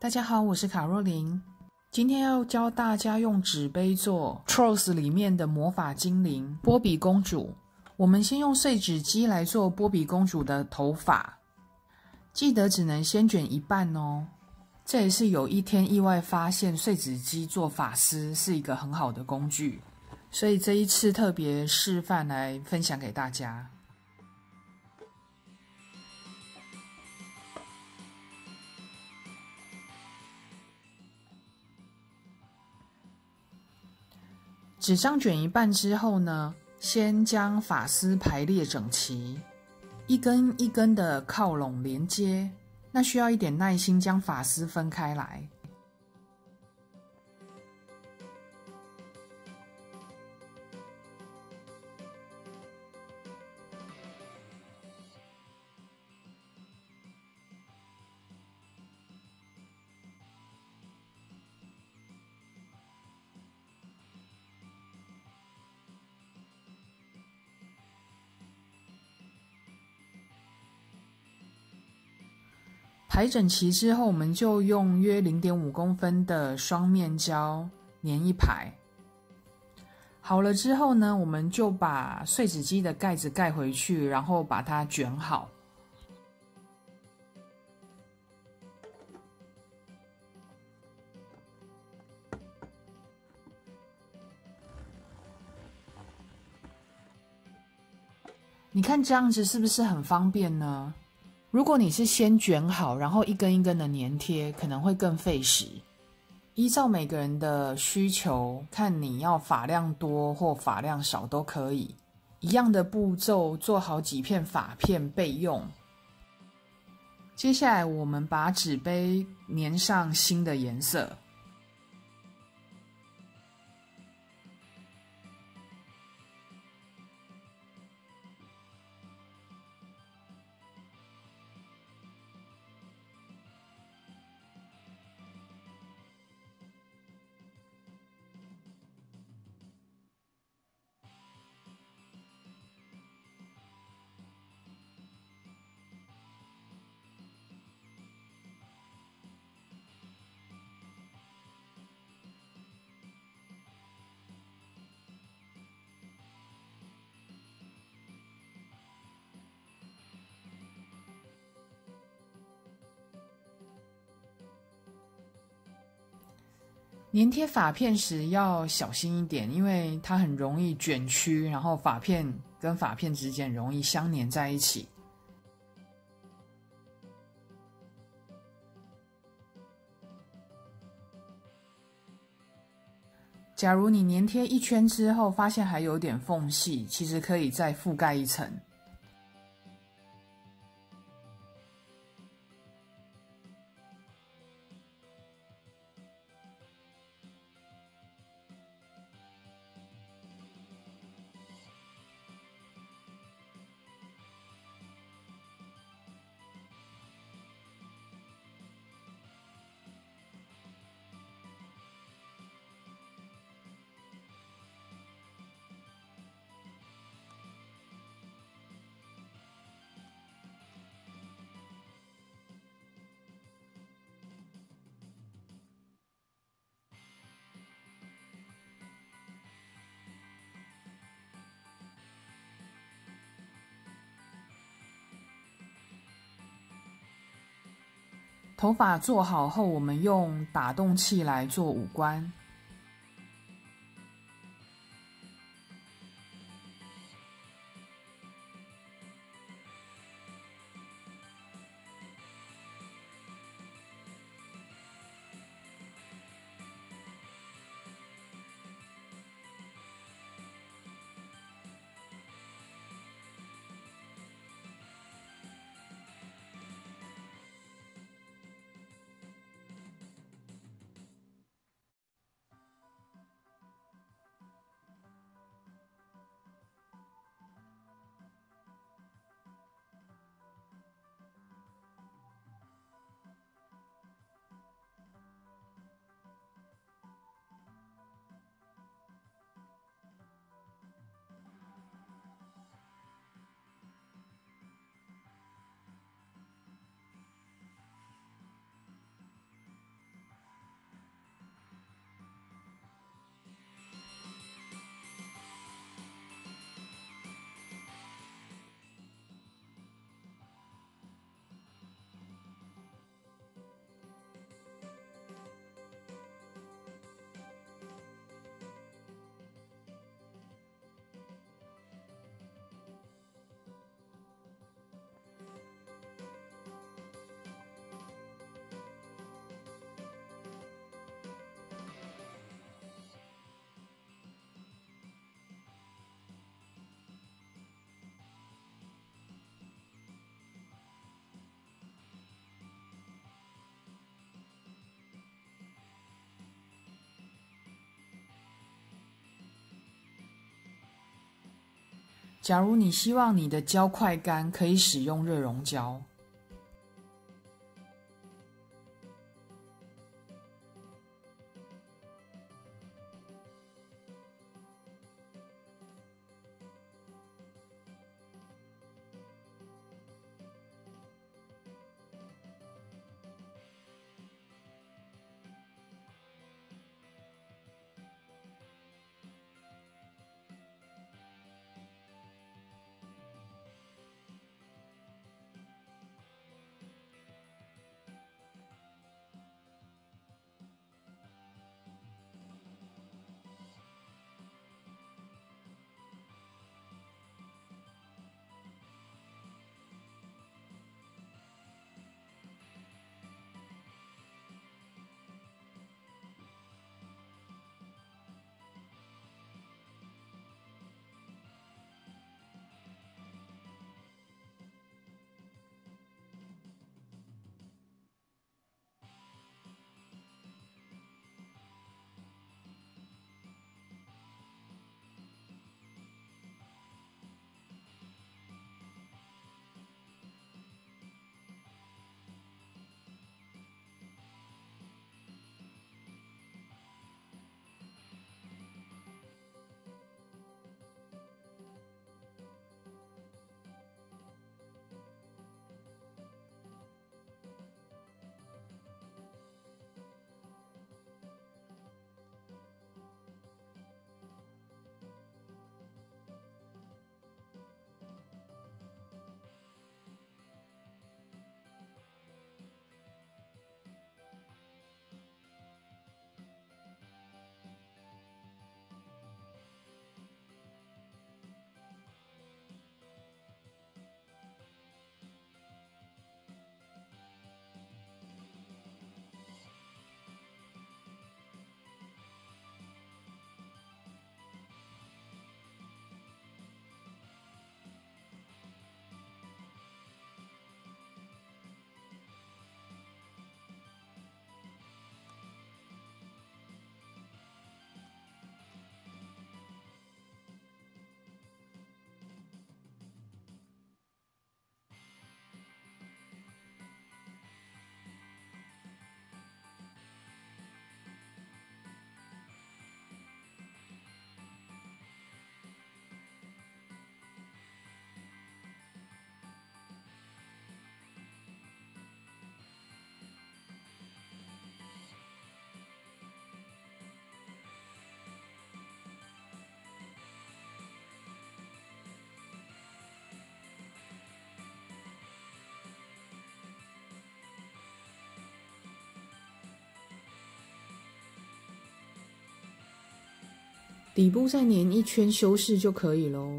大家好，我是卡若琳。今天要教大家用纸杯做《Trolls》里面的魔法精灵波比公主。我们先用碎纸机来做波比公主的头发，记得只能先卷一半哦。这也是有一天意外发现碎纸机做发丝是一个很好的工具，所以这一次特别示范来分享给大家。纸张卷一半之后呢，先将发丝排列整齐，一根一根的靠拢连接。那需要一点耐心，将发丝分开来。排整齐之后，我们就用约零点五公分的双面胶粘一排。好了之后呢，我们就把碎纸机的盖子盖回去，然后把它卷好。你看这样子是不是很方便呢？如果你是先卷好，然后一根一根的粘贴，可能会更费时。依照每个人的需求，看你要发量多或发量少都可以。一样的步骤做好几片发片备用。接下来，我们把纸杯粘上新的颜色。粘贴发片时要小心一点，因为它很容易卷曲，然后发片跟发片之间容易相粘在一起。假如你粘贴一圈之后，发现还有点缝隙，其实可以再覆盖一层。头发做好后，我们用打洞器来做五官。假如你希望你的胶快干，可以使用热熔胶。底部再粘一圈修饰就可以喽。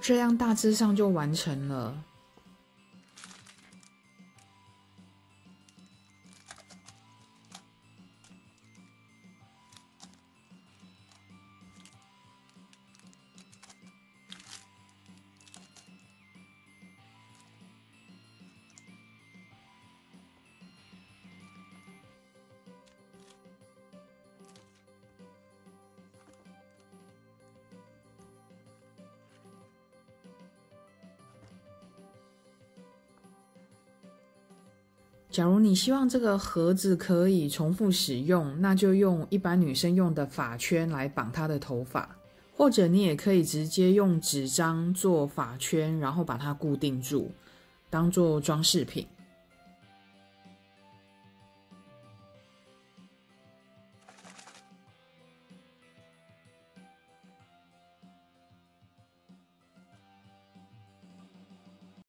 这样大致上就完成了。假如你希望这个盒子可以重复使用，那就用一般女生用的发圈来绑她的头发，或者你也可以直接用纸张做发圈，然后把它固定住，当做装饰品。